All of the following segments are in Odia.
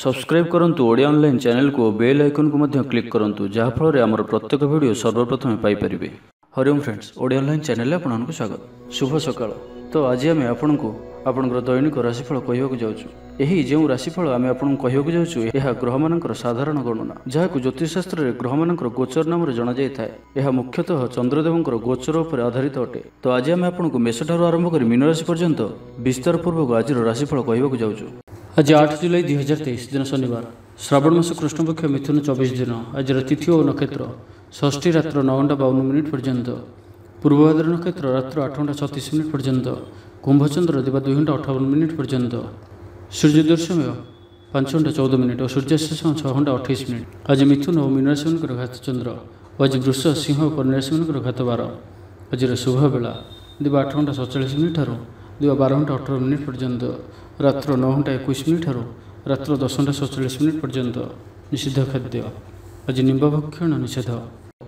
ସବସ୍କ୍ରାଇବ୍ କରନ୍ତୁ ଓଡ଼ିଆ ଅନଲାଇନ୍ ଚ୍ୟାନେଲକୁ ଓ ବେଲ୍ ଆଇକନ୍କୁ ମଧ୍ୟ କ୍ଲିକ୍ କରନ୍ତୁ ଯାହାଫଳରେ ଆମର ପ୍ରତ୍ୟେକ ଭିଡ଼ିଓ ସର୍ବପ୍ରଥମେ ପାଇପାରିବେ। ହରିଓମ୍ ଫ୍ରେଣ୍ଡସ୍ ଓଡ଼ିଆ ଅନଲାଇନ୍ ଚ୍ୟାନେଲରେ ଆପଣଙ୍କୁ ସ୍ୱାଗତ। ଶୁଭ ସକାଳ। ତ ଆଜି ଆମେ ଆପଣଙ୍କୁ ଆପଣଙ୍କର ଦୈନିକ ରାଶିଫଳ କହିବାକୁ ଯାଉଛୁ। ଏହି ଯେଉଁ ରାଶିଫଳ ଆମେ ଆପଣଙ୍କୁ କହିବାକୁ ଯାଉଛୁ ଏହା ଗ୍ରହମାନଙ୍କର ସାଧାରଣ ଗଣନା ଯାହାକୁ ଜ୍ୟୋତିଷଶାସ୍ତ୍ରରେ ଗ୍ରହମାନଙ୍କର ଗୋଚର ନାମରେ ଜଣାଯାଇଥାଏ। ଏହା ମୁଖ୍ୟତଃ ଚନ୍ଦ୍ରଦେବଙ୍କର ଗୋଚର ଉପରେ ଆଧାରିତ ଅଟେ। ତ ଆଜି ଆମେ ଆପଣଙ୍କୁ ମେଷଠାରୁ ଆରମ୍ଭ କରି ମୀନ ରାଶି ପର୍ଯ୍ୟନ୍ତ ବିସ୍ତାର ପୂର୍ବକ ଆଜିର ରାଶିଫଳ କହିବାକୁ ଯାଉଛୁ। ଆଜି ଆଠ ଜୁଲାଇ ଦୁଇ ହଜାର ତେଇଶ ଦିନ ଶନିବାର। ଶ୍ରାବଣ ମାସ କୃଷ୍ଣପକ୍ଷ ମିଥୁନ ଚବିଶ ଦିନ। ଆଜିର ତିଥି ଓ ନକ୍ଷତ୍ର ଷଷ୍ଠୀ ରାତ୍ର ନଅ ଘଣ୍ଟା ବାଉନ ମିନିଟ୍ ପର୍ଯ୍ୟନ୍ତ। ପୂର୍ବଭାଦ୍ର ନକ୍ଷତ୍ର ରାତ୍ର ଆଠ ଘଣ୍ଟା ଛତିଶ ମିନିଟ୍ ପର୍ଯ୍ୟନ୍ତ। କୁମ୍ଭଚନ୍ଦ୍ର ଦିବା ଦୁଇ ଘଣ୍ଟା ଅଠାବନ ମିନିଟ୍ ପର୍ଯ୍ୟନ୍ତ। ସୂର୍ଯ୍ୟୋଦୟ ସମୟ ପାଞ୍ଚ ଘଣ୍ଟା ଚଉଦ ମିନିଟ୍ ଓ ସୂର୍ଯ୍ୟାସ୍ତ ସମୟ ଛଅ ଘଣ୍ଟା ଅଠେଇଶ ମିନିଟ୍। ଆଜି ମିଥୁନ ଓ ମୀନରାଶିମାନଙ୍କର ଘାତ ଚନ୍ଦ୍ର ଓ ଆଜି ବୃଷ ସିଂହ ଓ କନ୍ୟାରାଶିମାନଙ୍କର ଘାତ ବାର। ଆଜିର ଶୁଭ ବେଳା ଦିବା ଆଠ ଘଣ୍ଟା ସତଚାଳିଶ ମିନିଟ୍ ଠାରୁ ଦିବା ବାର ଘଣ୍ଟା ଅଠର ମିନିଟ୍ ପର୍ଯ୍ୟନ୍ତ। ରାତ୍ର ନଅ ଘଣ୍ଟା ଏକୋଇଶ ମିନିଟ୍ ଠାରୁ ରାତ୍ର ଦଶ ଘଣ୍ଟା ସତଚାଳିଶ ମିନିଟ୍ ପର୍ଯ୍ୟନ୍ତ ନିଷିଦ୍ଧ ଖାଦ୍ୟ। ଆଜି ନିମ୍ବଭକ୍ଷଣ ନିଷେଧ।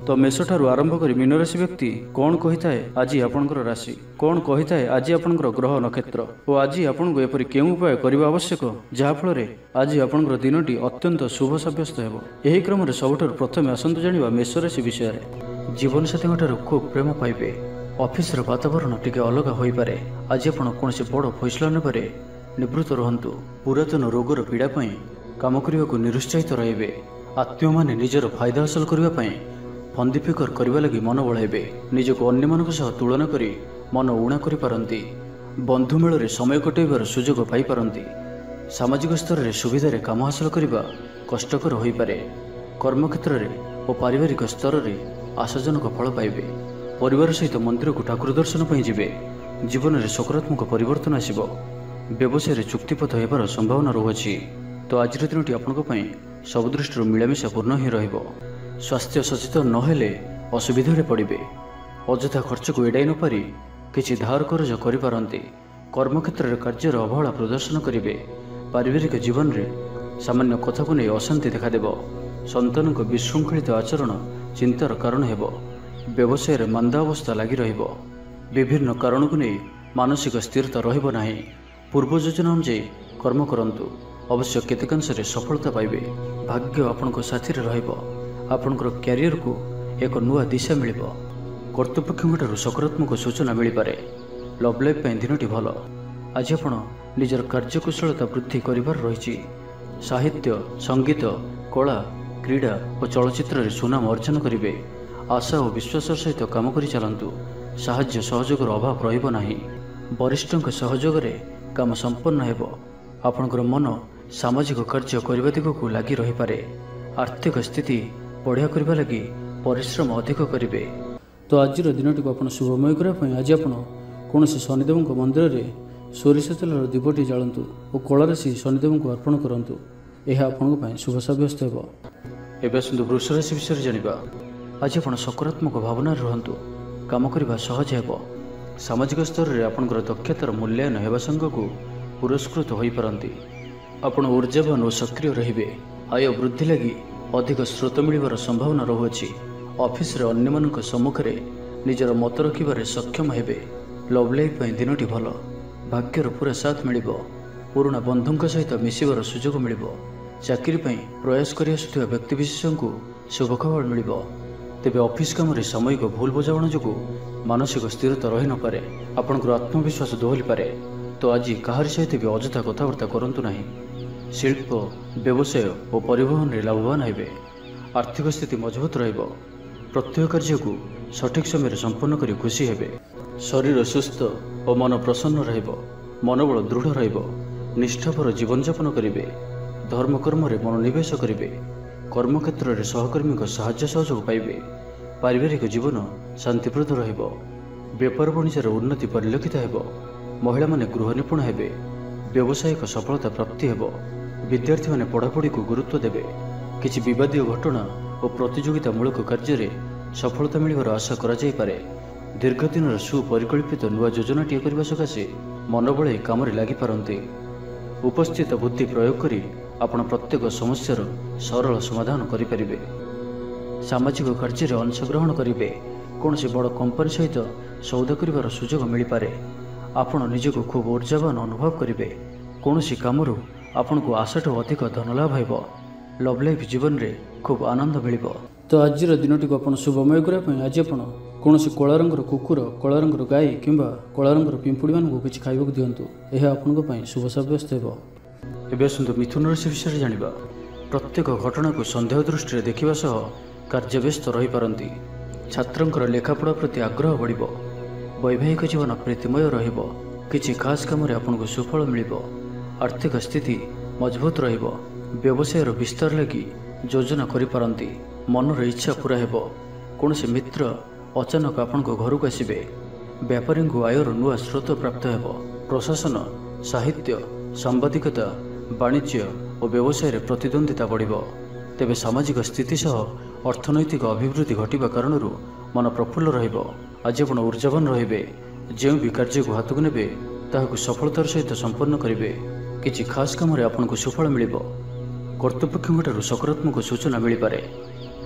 ତ ମେଷଠାରୁ ଆରମ୍ଭ କରି ମୀନରାଶି ବ୍ୟକ୍ତି କ'ଣ କହିଥାଏ ଆଜି ଆପଣଙ୍କର ରାଶି? କ'ଣ କହିଥାଏ ଆଜି ଆପଣଙ୍କର ଗ୍ରହ ନକ୍ଷତ୍ର? ଓ ଆଜି ଆପଣଙ୍କୁ ଏପରି କେଉଁ ଉପାୟ କରିବା ଆବଶ୍ୟକ? ଯାହାଫଳରେ ଆଜି ଆପଣଙ୍କର ଦିନଟି ଅତ୍ୟନ୍ତ ଶୁଭ ସାବ୍ୟସ୍ତ ହେବ। ଏହି କ୍ରମରେ ସବୁଠାରୁ ପ୍ରଥମେ ଆସନ୍ତୁ ଜାଣିବା ମେଷରାଶି ବିଷୟରେ। ଜୀବନସାଥୀଙ୍କଠାରୁ ଖୁବ୍ ପ୍ରେମ ପାଇବେ। ଅଫିସର ବାତାବରଣ ଟିକେ ଅଲଗା ହୋଇପାରେ। ଆଜି ଆପଣ କୌଣସି ବଡ଼ ଫଇସଲା ନେବାରେ ନିବୃତ୍ତ ରୁହନ୍ତୁ। ପୁରାତନ ରୋଗର ପୀଡ଼ା ପାଇଁ କାମ କରିବାକୁ ନିରୁତ୍ସାହିତ ରହିବେ। ଆତ୍ମୀୟମାନେ ନିଜର ଫାଇଦା ହାସଲ କରିବା ପାଇଁ ଫନ୍ଦି ଫିକର କରିବା ଲାଗି ମନ ବଳାଇବେ। ନିଜକୁ ଅନ୍ୟମାନଙ୍କ ସହ ତୁଳନା କରି ମନ ଉଣା କରିପାରନ୍ତି। ବନ୍ଧୁ ମେଳରେ ସମୟ କଟାଇବାର ସୁଯୋଗ ପାଇପାରନ୍ତି। ସାମାଜିକ ସ୍ତରରେ ସୁବିଧାରେ କାମ ହାସଲ କରିବା କଷ୍ଟକର ହୋଇପାରେ। କର୍ମକ୍ଷେତ୍ରରେ ଓ ପାରିବାରିକ ସ୍ତରରେ ଆଶାଜନକ ଫଳ ପାଇବେ। ପରିବାର ସହିତ ମନ୍ଦିରକୁ ଠାକୁର ଦର୍ଶନ ପାଇଁ ଯିବେ। ଜୀବନରେ ସକାରାତ୍ମକ ପରିବର୍ତ୍ତନ ଆସିବ। ବ୍ୟବସାୟରେ ଚୁକ୍ତିପଥ ହେବାର ସମ୍ଭାବନା ରହୁଅଛି। ତ ଆଜିର ଦିନଟି ଆପଣଙ୍କ ପାଇଁ ସବୁ ଦୃଷ୍ଟିରୁ ମିଳାମିଶା ପୂର୍ଣ୍ଣ ହିଁ ରହିବ। ସ୍ୱାସ୍ଥ୍ୟ ସଚେତନ ନହେଲେ ଅସୁବିଧାରେ ପଡ଼ିବେ। ଅଯଥା ଖର୍ଚ୍ଚକୁ ଏଡ଼ାଇ ନପାରି କିଛି ଧାର କରଜ କରିପାରନ୍ତି। କର୍ମକ୍ଷେତ୍ରରେ କାର୍ଯ୍ୟର ଅବହେଳା ପ୍ରଦର୍ଶନ କରିବେ। ପାରିବାରିକ ଜୀବନରେ ସାମାନ୍ୟ କଥାକୁ ନେଇ ଅଶାନ୍ତି ଦେଖାଦେବ। ସନ୍ତାନଙ୍କ ବିଶୃଙ୍ଖଳିତ ଆଚରଣ ଚିନ୍ତାର କାରଣ ହେବ। ବ୍ୟବସାୟରେ ମାନ୍ଦା ଅବସ୍ଥା ଲାଗି ରହିବ। ବିଭିନ୍ନ କାରଣକୁ ନେଇ ମାନସିକ ସ୍ଥିରତା ରହିବ ନାହିଁ। ପୂର୍ବ ଯୋଜନା ଅନୁଯାୟୀ କର୍ମ କରନ୍ତୁ। ଅବଶ୍ୟ କେତେକାଂଶରେ ସଫଳତା ପାଇବେ। ଭାଗ୍ୟ ଆପଣଙ୍କ ସାଥିରେ ରହିବ। ଆପଣଙ୍କର କ୍ୟାରିୟରକୁ ଏକ ନୂଆ ଦିଶା ମିଳିବ। କର୍ତ୍ତୃପକ୍ଷଙ୍କଠାରୁ ସକାରାତ୍ମକ ସୂଚନା ମିଳିପାରେ। ଲଭ୍ ଲାଇଫ୍ ପାଇଁ ଦିନଟି ଭଲ। ଆଜି ଆପଣ ନିଜର କାର୍ଯ୍ୟକୁଶଳତା ବୃଦ୍ଧି କରିବାର ରହିଛି। ସାହିତ୍ୟ ସଙ୍ଗୀତ କଳା କ୍ରୀଡ଼ା ଓ ଚଳଚ୍ଚିତ୍ରରେ ସୁନାମ ଅର୍ଜନ କରିବେ। ଆଶା ଓ ବିଶ୍ୱାସର ସହିତ କାମ କରି ଚାଲନ୍ତୁ ସାହାଯ୍ୟ ସହଯୋଗର ଅଭାବ ରହିବ ନାହିଁ। ବରିଷ୍ଠଙ୍କ ସହଯୋଗରେ କାମ ସମ୍ପନ୍ନ ହେବ। ଆପଣଙ୍କର ମନ ସାମାଜିକ କାର୍ଯ୍ୟ କରିବା ଦିଗକୁ ଲାଗି ରହିପାରେ। ଆର୍ଥିକ ସ୍ଥିତି ବଢ଼ିଆ କରିବା ଲାଗି ପରିଶ୍ରମ ଅଧିକ କରିବେ। ତ ଆଜିର ଦିନଟିକୁ ଆପଣ ଶୁଭମୟ କରିବା ପାଇଁ ଆଜି ଆପଣ କୌଣସି ଶନିଦେବଙ୍କ ମନ୍ଦିରରେ ସୋରିଷ ତେଲର ଦୀପଟି ଜାଳନ୍ତୁ ଓ କଳାରାଶି ଶନିଦେବଙ୍କୁ ଅର୍ପଣ କରନ୍ତୁ। ଏହା ଆପଣଙ୍କ ପାଇଁ ଶୁଭ ସାବ୍ୟସ୍ତ ହେବ। ଏବେ ଆସନ୍ତୁ ବୃଷ ରାଶି ବିଷୟରେ ଜାଣିବା। ଆଜି ଆପଣ ସକାରାତ୍ମକ ଭାବନାରେ ରୁହନ୍ତୁ। କାମ କରିବା ସହଜ ହେବ। ସାମାଜିକ ସ୍ତରରେ ଆପଣଙ୍କର ଦକ୍ଷତାର ମୂଲ୍ୟାୟନ ହେବା ସାଙ୍ଗକୁ ପୁରସ୍କୃତ ହୋଇପାରନ୍ତି। ଆପଣ ଉର୍ଜାବାନ ଓ ସକ୍ରିୟ ରହିବେ। ଆୟ ବୃଦ୍ଧି ଲାଗି ଅଧିକ ସ୍ରୋତ ମିଳିବାର ସମ୍ଭାବନା ରହୁଅଛି। ଅଫିସରେ ଅନ୍ୟମାନଙ୍କ ସମ୍ମୁଖରେ ନିଜର ମତ ରଖିବାରେ ସକ୍ଷମ ହେବେ। ଲଭ୍ ଲାଇଫ୍ ପାଇଁ ଦିନଟି ଭଲ। ଭାଗ୍ୟର ପୁରା ସାଥ ମିଳିବ। ପୁରୁଣା ବନ୍ଧୁଙ୍କ ସହିତ ମିଶିବାର ସୁଯୋଗ ମିଳିବ। ଚାକିରି ପାଇଁ ପ୍ରୟାସ କରି ଆସୁଥିବା ବ୍ୟକ୍ତିବିଶେଷଙ୍କୁ ଶୁଭ ଖବର ମିଳିବ। ତେବେ ଅଫିସ କାମରେ ସାମୟିକ ଭୁଲ ବୁଝାମଣା ଯୋଗୁଁ ମାନସିକ ସ୍ଥିରତା ରହିନପାରେ ଆପଣଙ୍କର ଆତ୍ମବିଶ୍ୱାସ ଦୋହଲିପାରେ ତ ଆଜି କାହାରି ସହିତ ବି ଅଯଥା କଥାବାର୍ତ୍ତା କରନ୍ତୁ ନାହିଁ। ଶିଳ୍ପ ବ୍ୟବସାୟ ଓ ପରିବହନରେ ଲାଭବାନ ହେବେ। ଆର୍ଥିକ ସ୍ଥିତି ମଜବୁତ ରହିବ। ପ୍ରତ୍ୟେକ କାର୍ଯ୍ୟକୁ ସଠିକ ସମୟରେ ସମ୍ପନ୍ନ କରି ଖୁସି ହେବେ। ଶରୀର ସୁସ୍ଥ ଓ ମନ ପ୍ରସନ୍ନ ରହିବ। ମନୋବଳ ଦୃଢ଼ ରହିବ। ନିଷ୍ଠାପର ଜୀବନଯାପନ କରିବେ। ଧର୍ମକର୍ମରେ ମନୋନିବେଶ କରିବେ। କର୍ମକ୍ଷେତ୍ରରେ ସହକର୍ମୀଙ୍କ ସାହାଯ୍ୟ ସହଯୋଗ ପାଇବେ। ପାରିବାରିକ ଜୀବନ ଶାନ୍ତିପ୍ରଦ ରହିବ। ବେପାର ବଣିଜର ଉନ୍ନତି ପରିଲକ୍ଷିତ ହେବ। ମହିଳାମାନେ ଗୃହ ନିପୁଣ ହେବେ। ବ୍ୟବସାୟିକ ସଫଳତା ପ୍ରାପ୍ତି ହେବ। ବିଦ୍ୟାର୍ଥୀମାନେ ପଢ଼ାପଢ଼ିକୁ ଗୁରୁତ୍ୱ ଦେବେ। କିଛି ବିବାଦୀୟ ଘଟଣା ଓ ପ୍ରତିଯୋଗିତାମୂଳକ କାର୍ଯ୍ୟରେ ସଫଳତା ମିଳିବାର ଆଶା କରାଯାଇପାରେ। ଦୀର୍ଘଦିନର ସୁପରିକଳ୍ପିତ ନୂଆ ଯୋଜନାଟିଏ କରିବା ସକାଶେ ମନ ବଳାଇ କାମରେ ଲାଗିପାରନ୍ତି। ଉପସ୍ଥିତ ବୁଦ୍ଧି ପ୍ରୟୋଗ କରି ଆପଣ ପ୍ରତ୍ୟେକ ସମସ୍ୟାର ସରଳ ସମାଧାନ କରିପାରିବେ। ସାମାଜିକ କାର୍ଯ୍ୟରେ ଅଂଶଗ୍ରହଣ କରିବେ। କୌଣସି ବଡ଼ କମ୍ପାନୀ ସହିତ ସୌଦା କରିବାର ସୁଯୋଗ ମିଳିପାରେ। ଆପଣ ନିଜକୁ ଖୁବ୍ ଉର୍ଜାବାନ ଅନୁଭବ କରିବେ। କୌଣସି କାମରୁ ଆପଣଙ୍କୁ ଆଶାଠୁ ଅଧିକ ଧନଲାଭ ହେବ। ଲଭ୍ ଲାଇଫ୍ ଜୀବନରେ ଖୁବ୍ ଆନନ୍ଦ ମିଳିବ। ତ ଆଜିର ଦିନଟିକୁ ଆପଣ ଶୁଭମୟ କରିବା ପାଇଁ ଆଜି ଆପଣ କୌଣସି କଳା ରଙ୍ଗର କୁକୁର କଳା ରଙ୍ଗର ଗାଈ କିମ୍ବା କଳା ରଙ୍ଗର ପିମ୍ପୁଡ଼ିମାନଙ୍କୁ କିଛି ଖାଇବାକୁ ଦିଅନ୍ତୁ। ଏହା ଆପଣଙ୍କ ପାଇଁ ଶୁଭ ସାବ୍ୟସ୍ତ ହେବ। ଏବେ ଆସନ୍ତୁ ମିଥୁନ ରାଶି ବିଷୟରେ ଜାଣିବା। ପ୍ରତ୍ୟେକ ଘଟଣାକୁ ସନ୍ଦେହ ଦୃଷ୍ଟିରେ ଦେଖିବା ସହ କାର୍ଯ୍ୟବ୍ୟସ୍ତ ରହିପାରନ୍ତି। ଛାତ୍ରଙ୍କର ଲେଖାପଢ଼ା ପ୍ରତି ଆଗ୍ରହ ବଢ଼ିବ। ବୈବାହିକ ଜୀବନ ପ୍ରୀତିମୟ ରହିବ। କିଛି ଖାସ୍ କାମରେ ଆପଣଙ୍କୁ ସୁଫଳ ମିଳିବ। ଆର୍ଥିକ ସ୍ଥିତି ମଜବୁତ ରହିବ। ବ୍ୟବସାୟର ବିସ୍ତାର ଲାଗି ଯୋଜନା କରିପାରନ୍ତି। ମନର ଇଚ୍ଛା ପୂରା ହେବ। କୌଣସି ମିତ୍ର ଅଚାନକ ଆପଣଙ୍କ ଘରକୁ ଆସିବେ। ବେପାରୀଙ୍କୁ ଆୟର ନୂଆ ସ୍ରୋତ ପ୍ରାପ୍ତ ହେବ। ପ୍ରଶାସନ ସାହିତ୍ୟ ସାମ୍ବାଦିକତା ବାଣିଜ୍ୟ ଓ ବ୍ୟବସାୟରେ ପ୍ରତିଦ୍ୱନ୍ଦ୍ୱିତା ବଢ଼ିବ। ତେବେ ସାମାଜିକ ସ୍ଥିତି ସହ ଅର୍ଥନୈତିକ ଅଭିବୃଦ୍ଧି ଘଟିବା କାରଣରୁ ମନ ପ୍ରଫୁଲ୍ଲ ରହିବ ଆଜି ଆପଣ ଉର୍ଜାବାନ ରହିବେ। ଯେଉଁ ବି କାର୍ଯ୍ୟକୁ ହାତକୁ ନେବେ ତାହାକୁ ସଫଳତାର ସହିତ ସମ୍ପନ୍ନ କରିବେ। କିଛି ଖାସ୍ କାମରେ ଆପଣଙ୍କୁ ସୁଫଳ ମିଳିବ। କର୍ତ୍ତୃପକ୍ଷଙ୍କଠାରୁ ସକାରାତ୍ମକ ସୂଚନା ମିଳିପାରେ।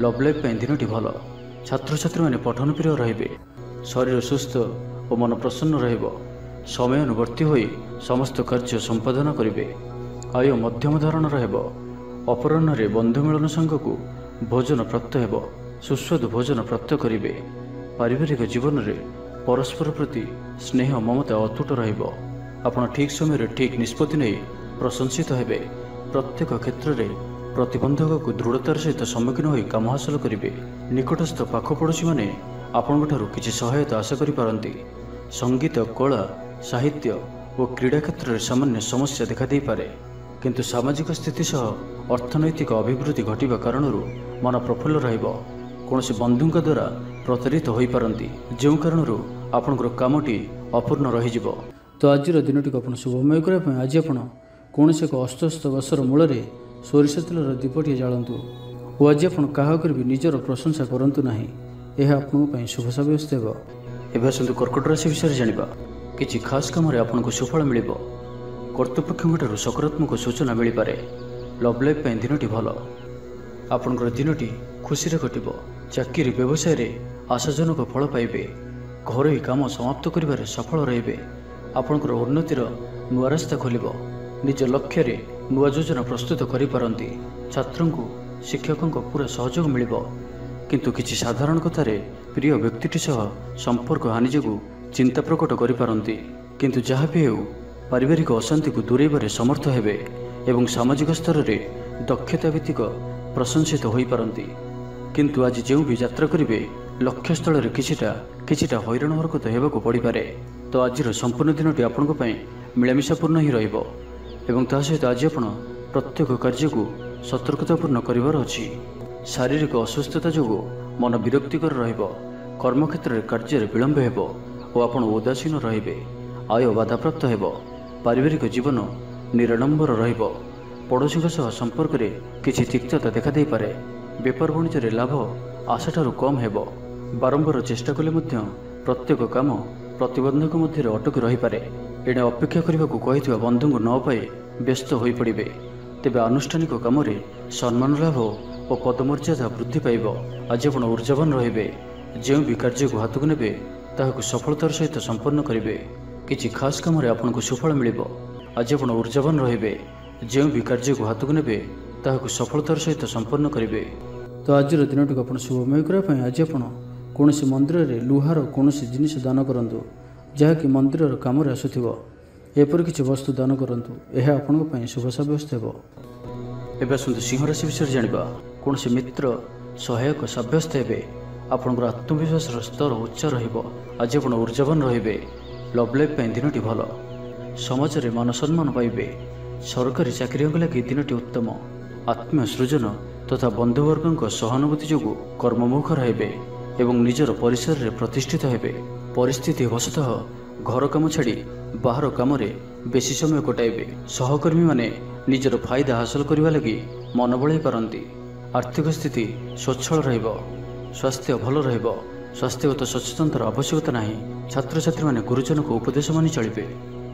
ଲଭ୍ ଲାଇଫ୍ ପାଇଁ ଦିନଟି ଭଲ। ଛାତ୍ରଛାତ୍ରୀମାନେ ପଠନ ପ୍ରିୟ ରହିବେ। ଶରୀର ସୁସ୍ଥ ଓ ମନ ପ୍ରସନ୍ନ ରହିବ। ସମୟାନୁବର୍ତ୍ତୀ ହୋଇ ସମସ୍ତ କାର୍ଯ୍ୟ ସମ୍ପାଦନ କରିବେ। ଆୟ ମଧ୍ୟମ ଧରଣର ହେବ। ଅପରାହ୍ନରେ ବନ୍ଧୁ ମିଳନ ସାଙ୍ଗକୁ ଭୋଜନ ପ୍ରାପ୍ତ ହେବ ସୁସ୍ୱାଦୁ ଭୋଜନ ପ୍ରାପ୍ତ କରିବେ। ପାରିବାରିକ ଜୀବନରେ ପରସ୍ପର ପ୍ରତି ସ୍ନେହ ମମତା ଅତୁଟ ରହିବ। ଆପଣ ଠିକ୍ ସମୟରେ ଠିକ୍ ନିଷ୍ପତ୍ତି ନେଇ ପ୍ରଶଂସିତ ହେବେ। ପ୍ରତ୍ୟେକ କ୍ଷେତ୍ରରେ ପ୍ରତିବନ୍ଧକକୁ ଦୃଢ଼ତାର ସହିତ ସମ୍ମୁଖୀନ ହୋଇ କାମ ହାସଲ କରିବେ। ନିକଟସ୍ଥ ପାଖ ପଡ଼ୋଶୀମାନେ ଆପଣଙ୍କଠାରୁ କିଛି ସହାୟତା ଆଶା କରିପାରନ୍ତି। ସଙ୍ଗୀତ କଳା ସାହିତ୍ୟ ଓ କ୍ରୀଡ଼ା କ୍ଷେତ୍ରରେ ସାମାନ୍ୟ ସମସ୍ୟା ଦେଖାଦେଇପାରେ। କିନ୍ତୁ ସାମାଜିକ ସ୍ଥିତି ସହ ଅର୍ଥନୈତିକ ଅଭିବୃଦ୍ଧି ଘଟିବା କାରଣରୁ ମନ ପ୍ରଫୁଲ୍ଲ ରହିବ। କୌଣସି ବନ୍ଧୁଙ୍କ ଦ୍ୱାରା ପ୍ରତାରିତ ହୋଇପାରନ୍ତି। ଯେଉଁ କାରଣରୁ ଆପଣଙ୍କର କାମଟି ଅପୂର୍ଣ୍ଣ ରହିଯିବ। ତ ଆଜିର ଦିନଟିକୁ ଆପଣ ଶୁଭମୟ କରିବା ପାଇଁ ଆଜି ଆପଣ କୌଣସି ଏକ ଅସ୍ତସ୍ତ ଗଛର ମୂଳରେ ସୋରିଷ ତେଲର ଦୀପଟିଏ ଜାଳନ୍ତୁ ଓ ଆଜି ଆପଣ କାହା ଉପରେ ବି ନିଜର ପ୍ରଶଂସା କରନ୍ତୁ ନାହିଁ। ଏହା ଆପଣଙ୍କ ପାଇଁ ଶୁଭ ସାବ୍ୟସ୍ତ ହେବ। ଏବେ ଆସନ୍ତୁ କର୍କଟ ରାଶି ବିଷୟରେ ଜାଣିବା। କିଛି ଖାସ୍ କାମରେ ଆପଣଙ୍କୁ ସୁଫଳ ମିଳିବ। କର୍ତ୍ତୃପକ୍ଷଙ୍କଠାରୁ ସକାରାତ୍ମକ ସୂଚନା ମିଳିପାରେ। ଲଭ୍ ଲାଇଫ୍ ପାଇଁ ଦିନଟି ଭଲ। ଆପଣଙ୍କର ଦିନଟି ଖୁସିରେ କଟିବ। ଚାକିରି ବ୍ୟବସାୟରେ ଆଶାଜନକ ଫଳ ପାଇବେ। ଘରୋଇ କାମ ସମାପ୍ତ କରିବାରେ ସଫଳ ରହିବେ। ଆପଣଙ୍କର ଉନ୍ନତିର ନୂଆ ରାସ୍ତା ଖୋଲିବ। ନିଜ ଲକ୍ଷ୍ୟରେ ନୂଆ ଯୋଜନା ପ୍ରସ୍ତୁତ କରିପାରନ୍ତି। ଛାତ୍ରଙ୍କୁ ଶିକ୍ଷକଙ୍କ ପୁରା ସହଯୋଗ ମିଳିବ। କିନ୍ତୁ କିଛି ସାଧାରଣ କଥାରେ ପ୍ରିୟ ବ୍ୟକ୍ତିଟି ସହ ସମ୍ପର୍କ ହାନି ଯୋଗୁଁ ଚିନ୍ତା ପ୍ରକଟ କରିପାରନ୍ତି। କିନ୍ତୁ ଯାହା ବି ହେଉ ପାରିବାରିକ ଅଶାନ୍ତିକୁ ଦୂରେଇବାରେ ସମର୍ଥ ହେବେ ଏବଂ ସାମାଜିକ ସ୍ତରରେ ଦକ୍ଷତା ଭିତ୍ତିକ ପ୍ରଶଂସିତ ହୋଇପାରନ୍ତି। କିନ୍ତୁ ଆଜି ଯେଉଁ ବି ଯାତ୍ରା କରିବେ ଲକ୍ଷ୍ୟସ୍ଥଳରେ କିଛିଟା କିଛିଟା ହଇରାଣ ହରକତ ହେବାକୁ ପଡ଼ିପାରେ। ତ ଆଜିର ସମ୍ପୂର୍ଣ୍ଣ ଦିନଟି ଆପଣଙ୍କ ପାଇଁ ମିଳାମିଶାପୂର୍ଣ୍ଣ ହିଁ ରହିବ ଏବଂ ତା ସହିତ ଆଜି ଆପଣ ପ୍ରତ୍ୟେକ କାର୍ଯ୍ୟକୁ ସତର୍କତାପୂର୍ଣ୍ଣ କରିବାର ଅଛି। ଶାରୀରିକ ଅସୁସ୍ଥତା ଯୋଗୁଁ ମନ ବିରକ୍ତିକର ରହିବ କର୍ମକ୍ଷେତ୍ରରେ କାର୍ଯ୍ୟରେ ବିଳମ୍ବ ହେବ ଓ ଆପଣ ଉଦାସୀନ ରହିବେ ଆୟ ବାଧାପ୍ରାପ୍ତ ହେବ। ପାରିବାରିକ ଜୀବନ ନିରାଡ଼ମ୍ବର ରହିବ। ପଡ଼ୋଶୀଙ୍କ ସହ ସମ୍ପର୍କରେ କିଛି ତିକ୍ତତା ଦେଖାଦେଇପାରେ ବେପାର ବାଣିଜ୍ୟରେ ଲାଭ ଆଶାଠାରୁ କମ୍ ହେବ। ବାରମ୍ବାର ଚେଷ୍ଟା କଲେ ମଧ୍ୟ ପ୍ରତ୍ୟେକ କାମ ପ୍ରତିବନ୍ଧକ ମଧ୍ୟରେ ଅଟକି ରହିପାରେ। ଏଣେ ଅପେକ୍ଷା କରିବାକୁ କହିଥିବା ବନ୍ଧୁଙ୍କୁ ନ ପାଇ ବ୍ୟସ୍ତ ହୋଇପଡ଼ିବେ। ତେବେ ଆନୁଷ୍ଠାନିକ କାମରେ ସମ୍ମାନ ଲାଭ ଓ ପଦମର୍ଯ୍ୟାଦା ବୃଦ୍ଧି ପାଇବ। ଆଜି ଆପଣ ଉର୍ଜାବାନ ରହିବେ। ଯେଉଁ ବି କାର୍ଯ୍ୟକୁ ହାତକୁ ନେବେ ତାହାକୁ ସଫଳତାର ସହିତ ସମ୍ପନ୍ନ କରିବେ। କିଛି ଖାସ୍ କାମରେ ଆପଣଙ୍କୁ ସୁଫଳ ମିଳିବ। ଆଜି ଆପଣ ଉର୍ଜାବାନ ରହିବେ। ଯେଉଁ ବି କାର୍ଯ୍ୟକୁ ହାତକୁ ନେବେ ତାହାକୁ ସଫଳତାର ସହିତ ସମ୍ପନ୍ନ କରିବେ। ତ ଆଜିର ଦିନଟିକୁ ଆପଣ ଶୁଭମୟ କରିବା ପାଇଁ ଆଜି ଆପଣ କୌଣସି ମନ୍ଦିରରେ ଲୁହାର କୌଣସି ଜିନିଷ ଦାନ କରନ୍ତୁ ଯାହାକି ମନ୍ଦିରର କାମରେ ଆସୁଥିବ। ଏପରି କିଛି ବସ୍ତୁ ଦାନ କରନ୍ତୁ ଏହା ଆପଣଙ୍କ ପାଇଁ ଶୁଭ ସାବ୍ୟସ୍ତ ହେବ। ଏବେ ଆସନ୍ତୁ ସିଂହ ରାଶି ବିଷୟରେ ଜାଣିବା। କୌଣସି ମିତ୍ର ସହାୟକ ସାବ୍ୟସ୍ତ ହେବେ। ଆପଣଙ୍କର ଆତ୍ମବିଶ୍ୱାସର ସ୍ତର ଉଚ୍ଚ ରହିବ। ଆଜି ଆପଣ ଉର୍ଜାବାନ ରହିବେ। ଲଭ୍ ଲାଇଫ୍ ପାଇଁ ଦିନଟି ଭଲ ସମାଜରେ ମାନ ସମ୍ମାନ ପାଇବେ ସରକାରୀ ଚାକିରିଙ୍କ ଲାଗି ଦିନଟି ଉତ୍ତମ ଆତ୍ମୀୟ ସୃଜନ ତଥା ବନ୍ଧୁବର୍ଗଙ୍କ ସହାନୁଭୂତି ଯୋଗୁଁ କର୍ମମୁଖ ରହିବେ ଏବଂ ନିଜର ପରିସରରେ ପ୍ରତିଷ୍ଠିତ ହେବେ ପରିସ୍ଥିତି ବଶତଃ ଘର କାମ ଛାଡ଼ି ବାହାର କାମରେ ବେଶୀ ସମୟ କଟାଇବେ ସହକର୍ମୀମାନେ ନିଜର ଫାଇଦା ହାସଲ କରିବା ଲାଗି ମନ ବଳାଇ ପାରନ୍ତି ଆର୍ଥିକ ସ୍ଥିତି ସ୍ୱଚ୍ଛଳ ରହିବ ସ୍ୱାସ୍ଥ୍ୟ ଭଲ ରହିବ ସ୍ୱାସ୍ଥ୍ୟଗତ ସଚେତନତାର ଆବଶ୍ୟକତା ନାହିଁ। ଛାତ୍ରଛାତ୍ରୀମାନେ ଗୁରୁଜନଙ୍କ ଉପଦେଶ ମାନି ଚଳିବେ।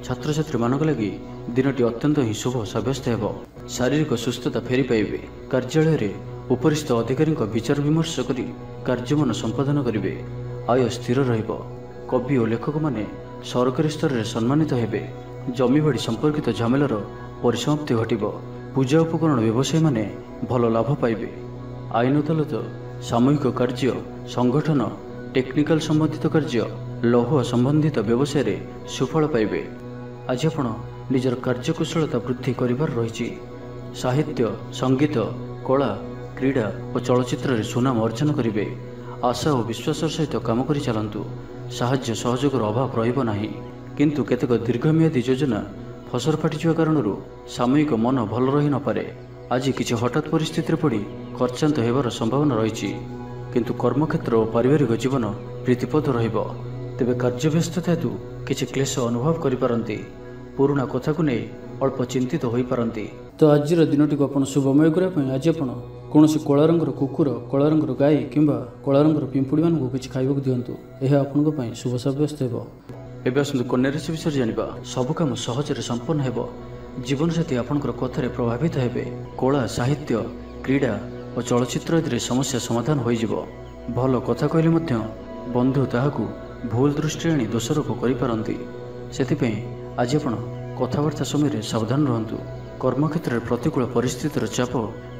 ଛାତ୍ରଛାତ୍ରୀମାନଙ୍କ ଲାଗି ଦିନଟି ଅତ୍ୟନ୍ତ ହିଁ ଶୁଭ ସାବ୍ୟସ୍ତ ହେବ। ଶାରୀରିକ ସୁସ୍ଥତା ଫେରି ପାଇବେ କାର୍ଯ୍ୟାଳୟରେ ଉପରିସ୍ଥ ଅଧିକାରୀଙ୍କ ବିଚାର ବିମର୍ଶ କରି କାର୍ଯ୍ୟମାନ ସମ୍ପାଦନ କରିବେ। ଆୟ ସ୍ଥିର ରହିବ। କବି ଓ ଲେଖକମାନେ ସରକାରୀ ସ୍ତରରେ ସମ୍ମାନିତ ହେବେ। ଜମିବାଡ଼ି ସମ୍ପର୍କିତ ଝାମେଲାର ପରିସମାପ୍ତି ଘଟିବ। ପୂଜା ଉପକରଣ ବ୍ୟବସାୟୀମାନେ ଭଲ ଲାଭ ପାଇବେ। ଆଇନ ଅଦାଲତ ସାମୂହିକ କାର୍ଯ୍ୟ ସଂଗଠନ ଟେକ୍ନିକାଲ ସମ୍ବନ୍ଧିତ କାର୍ଯ୍ୟ ଲୌହ ସମ୍ବନ୍ଧିତ ବ୍ୟବସାୟରେ ସୁଫଳ ପାଇବେ। ଆଜି ଆପଣ ନିଜର କାର୍ଯ୍ୟକୁଶଳତା ବୃଦ୍ଧି କରିବାର ରହିଛି। ସାହିତ୍ୟ ସଙ୍ଗୀତ କଳା କ୍ରୀଡ଼ା ଓ ଚଳଚ୍ଚିତ୍ରରେ ସୁନାମ ଅର୍ଜନ କରିବେ। ଆଶା ଓ ବିଶ୍ୱାସର ସହିତ କାମ କରି ଚାଲନ୍ତୁ। ସାହାଯ୍ୟ ସହଯୋଗର ଅଭାବ ରହିବ ନାହିଁ। କିନ୍ତୁ କେତେକ ଦୀର୍ଘମିଆଦୀ ଯୋଜନା ଫସର ଫାଟିଯିବା କାରଣରୁ ସାମୟିକ ମନ ଭଲ ରହିନପାରେ ଆଜି କିଛି ହଠାତ୍ ପରିସ୍ଥିତିରେ ପଡ଼ି ଖର୍ଚ୍ଚାନ୍ତ ହେବାର ସମ୍ଭାବନା ରହିଛି। କିନ୍ତୁ କର୍ମକ୍ଷେତ୍ର ଓ ପାରିବାରିକ ଜୀବନ ପ୍ରୀତିପଦ ରହିବ ତେବେ କାର୍ଯ୍ୟବ୍ୟସ୍ତତା ହେତୁ କିଛି କ୍ଲେଶ ଅନୁଭବ କରିପାରନ୍ତି ପୁରୁଣା କଥାକୁ ନେଇ ଅଳ୍ପ ଚିନ୍ତିତ ହୋଇପାରନ୍ତି ତ ଆଜିର ଦିନଟିକୁ ଆପଣ ଶୁଭମୟ କରିବା ପାଇଁ ଆଜି ଆପଣ କୌଣସି କଳା ରଙ୍ଗର କୁକୁର କଳା ରଙ୍ଗର ଗାଈ କିମ୍ବା କଳା ରଙ୍ଗର ପିମ୍ପୁଡ଼ିମାନଙ୍କୁ କିଛି ଖାଇବାକୁ ଦିଅନ୍ତୁ। ଏହା ଆପଣଙ୍କ ପାଇଁ ଶୁଭ ସାବ୍ୟସ୍ତ ହେବ। ଏବେ ଆସନ୍ତୁ କନ୍ୟା ରାଶି ବିଷୟରେ ଜାଣିବା। ସବୁ କାମ ସହଜରେ ସମ୍ପନ୍ନ ହେବ। ଜୀବନସାଥୀ ଆପଣଙ୍କର କଥାରେ ପ୍ରଭାବିତ ହେବେ। କଳା ସାହିତ୍ୟ କ୍ରୀଡ଼ା ଓ ଚଳଚ୍ଚିତ୍ର ଆଦିରେ ସମସ୍ୟା ସମାଧାନ ହୋଇଯିବ। ଭଲ କଥା କହିଲେ ମଧ୍ୟ ବନ୍ଧୁ ତାହାକୁ ଭୁଲ ଦୃଷ୍ଟିରେ ଆଣି ଦୋଷାରୋପ କରିପାରନ୍ତି। ସେଥିପାଇଁ ଆଜି ଆପଣ କଥାବାର୍ତ୍ତା ସମୟରେ ସାବଧାନ ରୁହନ୍ତୁ। କର୍ମକ୍ଷେତ୍ରରେ ପ୍ରତିକୂଳ ପରିସ୍ଥିତିର ଚାପ